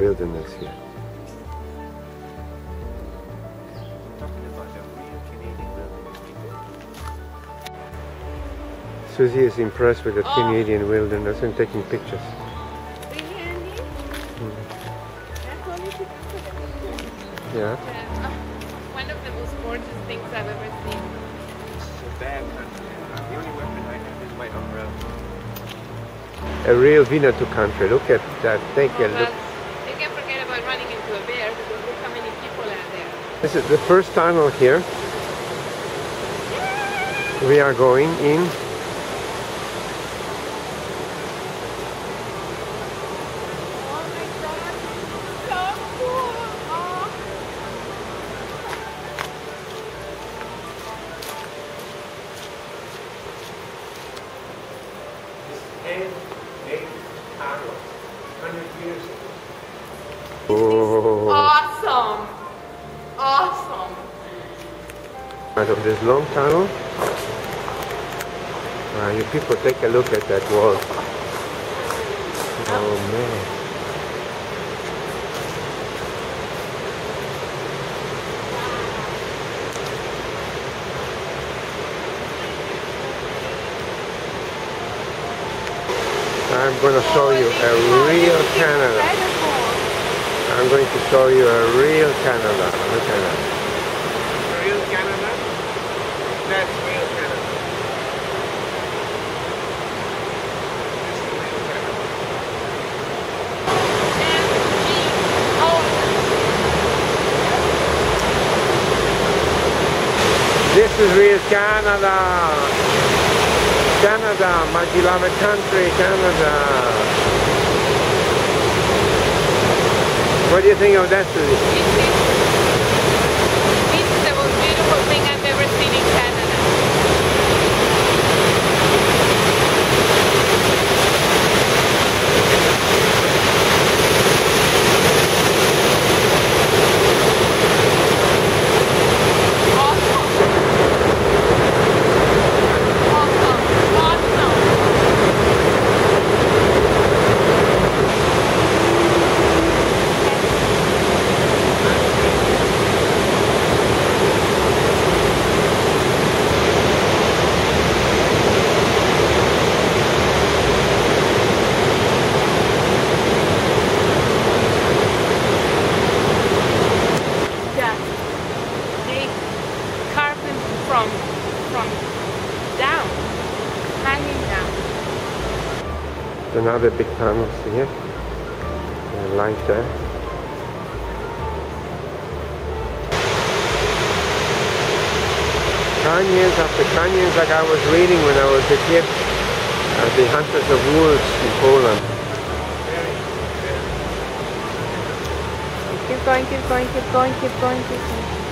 wilderness here. Susie is impressed with the Oh. Canadian wilderness and taking pictures. Really, Andy? That's all you should do for them. Yeah. Yeah. Oh, One of the most gorgeous things I've ever seen. It's a bad country. The only weapon I have is my umbrella. A real Winnetou country. Look at that. Take a Oh, look. This is the first tunnel here. We are going in. Oh Awesome! out of this long tunnel. Wow, you people take a look at that wall. Oh man. I'm to show you a real Canada. I'm going to show you a real Canada. Look at that. Real Canada? That's real Canada. This is real Canada. This is real Canada. Canada, my beloved country, Canada. What do you think of that, Susie? This is, this is the most beautiful thing I've ever seen in Canada. Awesome. Awesome. Awesome. Yeah. They carved them from from down, hanging down. Another big tunnel here. And light there. Canyons after canyons like I was reading when I was a kid. Uh, the Hunters of Wolves in Poland. Keep going, keep going, keep going, keep going, keep going.